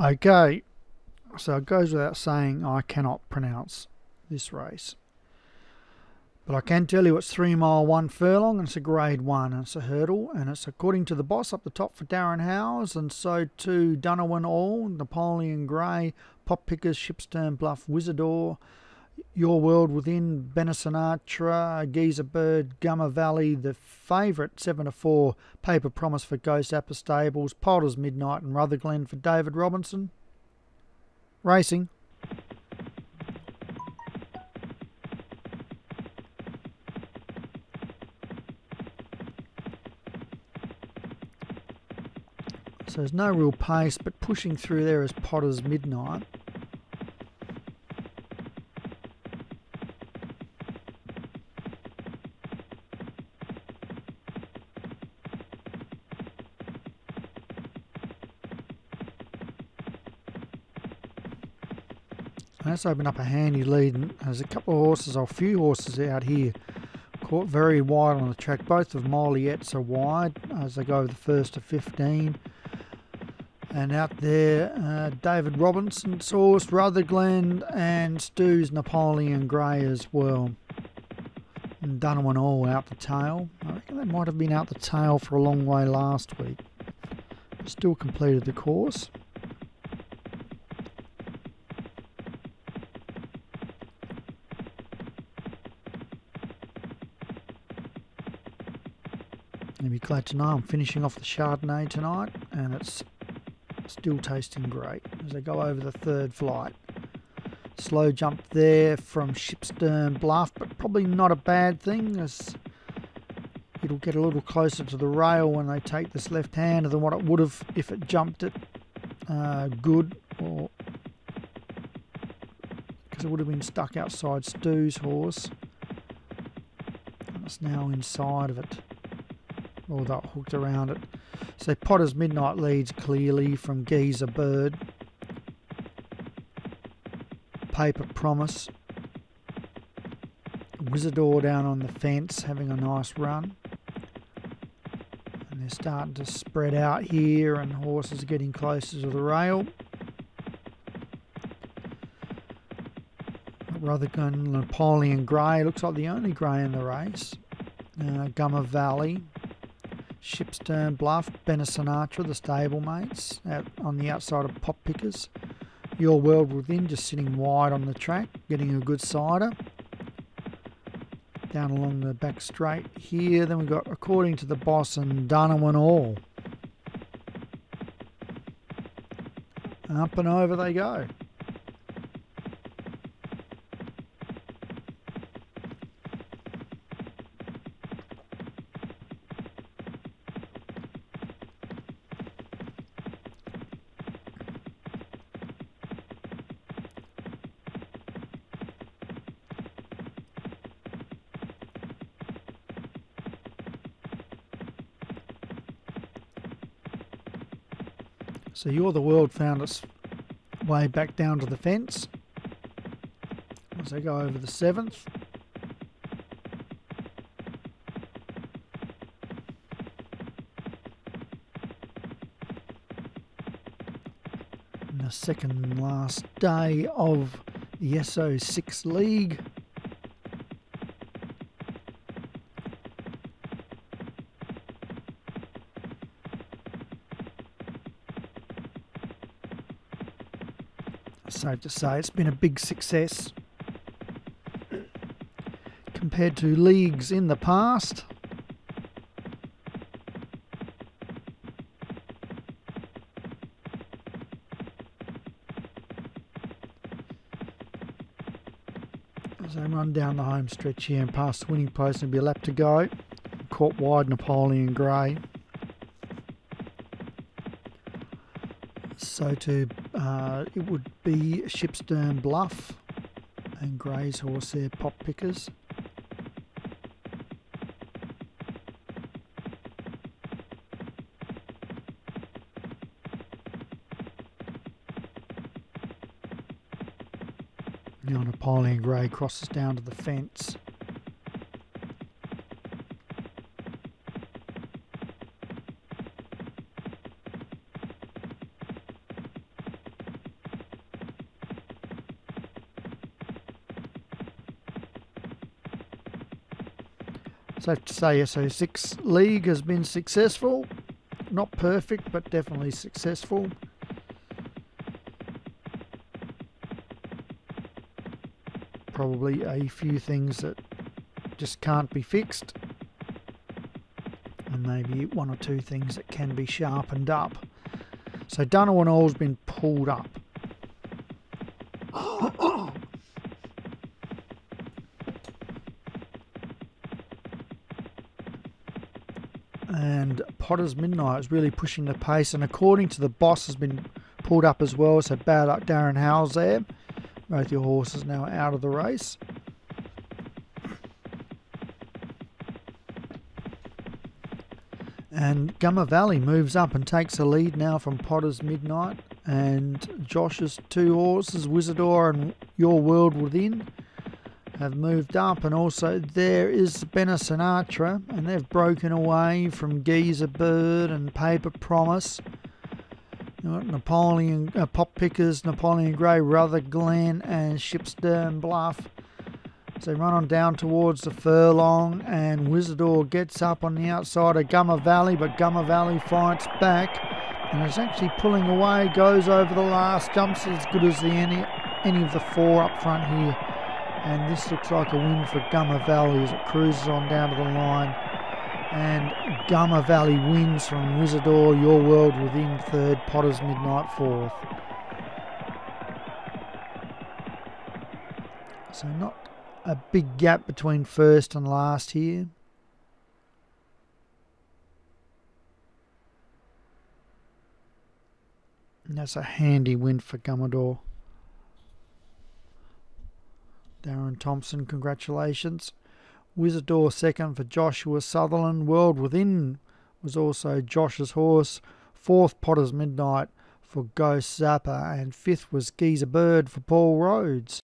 Okay, so it goes without saying I cannot pronounce this race. But I can tell you it's three mile one furlong and it's a grade one and it's a hurdle and it's according to the boss up the top for Darren Howes and so too Dunawan All, Napoleon Grey, Pop Pickers, Shipstern Bluff, Wizardor, Your World Within, Benasinatra, Geezer Bird, Gummer Valley, the favourite 7 to 4, Paper Promise for Ghost Zapper Stables, Potters Midnight and Rutherglen for David Robinson. Racing. So there's no real pace, but pushing through there is Potter's Midnight. Let's open up a handy lead. There's a couple of horses, or a few horses out here, caught very wide on the track. Both of Moliettes are wide as they go the first to 15. And out there, uh, David Robinson's horse, Rutherglen, and Stu's Napoleon Grey as well. And Dunawan all out the tail. I reckon they might have been out the tail for a long way last week. Still completed the course. You'll be glad to know I'm finishing off the Chardonnay tonight, and it's still tasting great as I go over the third flight. Slow jump there from Shipstern Bluff, but probably not a bad thing as it'll get a little closer to the rail when they take this left hander than what it would have if it jumped it uh, good or because it would have been stuck outside Stu's horse. And it's now inside of it. Or that hooked around it. So Potter's Midnight leads clearly from Geezer Bird. Paper Promise. Wizardor down on the fence having a nice run. And they're starting to spread out here and horses are getting closer to the rail. Rutherglen Napoleon Grey looks like the only grey in the race. Uh, Gummer Valley Shipstern Bluff, Benasinatra, the stablemates, out on the outside of Pop Pickers. Your World Within just sitting wide on the track, getting a good cider. Down along the back straight here, then we've got According to the Boss and Dunawan All. Up and over they go. So You're the World found its way back down to the fence as they go over the seventh. And the second last day of the SO6 League. Safe to say it's been a big success compared to leagues in the past. As they run down the home stretch here and past the winning post, there'll be a lap to go. Caught wide Napoleon Grey. So to uh, it would be Shipstern Bluff and Grey's horse there, Pop Pickers. Now Napoleon Grey crosses down to the fence. Safe to say SO6 League has been successful. Not perfect, but definitely successful. Probably a few things that just can't be fixed. And maybe one or two things that can be sharpened up. So Dunowan All's been pulled up. And Potter's Midnight is really pushing the pace. And according to the boss, has been pulled up as well. So bad luck, Darren Howells there. Both your horses now out of the race. And Gummer Valley moves up and takes the lead now from Potter's Midnight. And Josh's two horses, Wizardor and Your World Within, have moved up, and also there is Benna Sinatra, and they've broken away from Geezer Bird and Paper Promise. Napoleon uh, Pop Pickers, Napoleon Grey, Rutherglen, and Shipstern Bluff. So run on down towards the furlong, and Wizardor gets up on the outside of Gummer Valley, but Gummer Valley fights back, and is actually pulling away, goes over the last, jumps as good as the any any of the four up front here and this looks like a win for Gummer Valley as it cruises on down to the line and Gummer Valley wins from Wizardor, Your World within third, Potter's Midnight fourth. So not a big gap between first and last here. And that's a handy win for Gummador. Darren Thompson, congratulations. Wizardor second for Joshua Sutherland. World Within was also Josh's horse. Fourth, Potter's Midnight for Ghost Zapper. And fifth was Geezer Bird for Paul Rhodes.